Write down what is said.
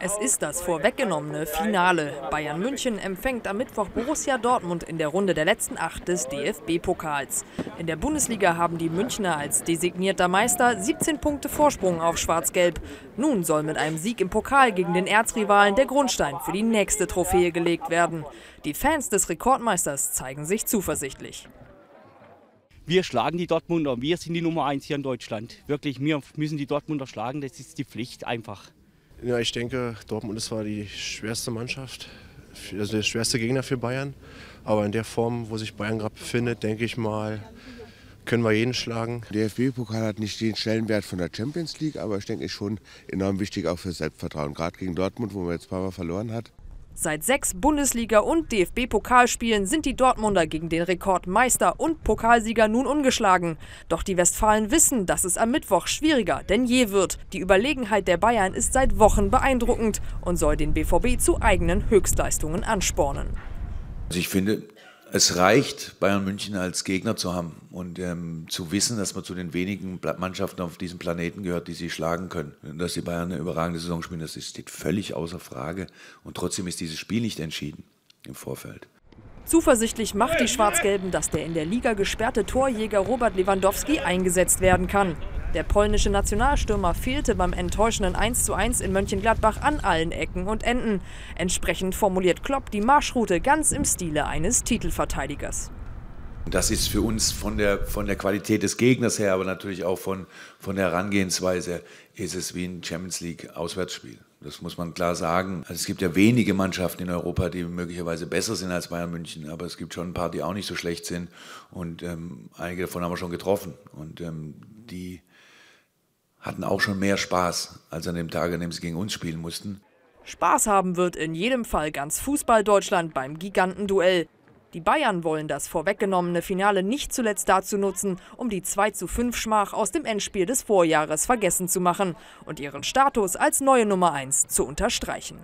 Es ist das vorweggenommene Finale. Bayern München empfängt am Mittwoch Borussia Dortmund in der Runde der letzten acht des DFB-Pokals. In der Bundesliga haben die Münchner als designierter Meister 17 Punkte Vorsprung auf Schwarz-Gelb. Nun soll mit einem Sieg im Pokal gegen den Erzrivalen der Grundstein für die nächste Trophäe gelegt werden. Die Fans des Rekordmeisters zeigen sich zuversichtlich. Wir schlagen die Dortmunder, wir sind die Nummer eins hier in Deutschland. Wirklich, wir müssen die Dortmunder schlagen, das ist die Pflicht einfach. Ja, ich denke, Dortmund ist zwar die schwerste Mannschaft, also der schwerste Gegner für Bayern. Aber in der Form, wo sich Bayern gerade befindet, denke ich mal, können wir jeden schlagen. Der DFB-Pokal hat nicht den Stellenwert von der Champions League, aber ich denke, ist schon enorm wichtig auch für Selbstvertrauen. Gerade gegen Dortmund, wo man jetzt ein paar Mal verloren hat. Seit sechs Bundesliga- und DFB-Pokalspielen sind die Dortmunder gegen den Rekordmeister und Pokalsieger nun ungeschlagen. Doch die Westfalen wissen, dass es am Mittwoch schwieriger denn je wird. Die Überlegenheit der Bayern ist seit Wochen beeindruckend und soll den BVB zu eigenen Höchstleistungen anspornen. Also ich finde, es reicht, Bayern München als Gegner zu haben und ähm, zu wissen, dass man zu den wenigen Mannschaften auf diesem Planeten gehört, die sie schlagen können. Dass die Bayern eine überragende Saison spielen, das steht völlig außer Frage. Und trotzdem ist dieses Spiel nicht entschieden im Vorfeld. Zuversichtlich macht die Schwarz-Gelben, dass der in der Liga gesperrte Torjäger Robert Lewandowski eingesetzt werden kann. Der polnische Nationalstürmer fehlte beim enttäuschenden 1:1 in Mönchengladbach an allen Ecken und Enden. Entsprechend formuliert Klopp die Marschroute ganz im Stile eines Titelverteidigers. Das ist für uns von der, von der Qualität des Gegners her, aber natürlich auch von, von der Herangehensweise, ist es wie ein Champions League Auswärtsspiel. Das muss man klar sagen. Also es gibt ja wenige Mannschaften in Europa, die möglicherweise besser sind als Bayern München, aber es gibt schon ein paar, die auch nicht so schlecht sind. Und ähm, einige davon haben wir schon getroffen. Und ähm, die hatten auch schon mehr Spaß als an dem Tag, an dem sie gegen uns spielen mussten. Spaß haben wird in jedem Fall ganz Fußball-Deutschland beim Gigantenduell. Die Bayern wollen das vorweggenommene Finale nicht zuletzt dazu nutzen, um die 2 zu 5 Schmach aus dem Endspiel des Vorjahres vergessen zu machen und ihren Status als neue Nummer 1 zu unterstreichen.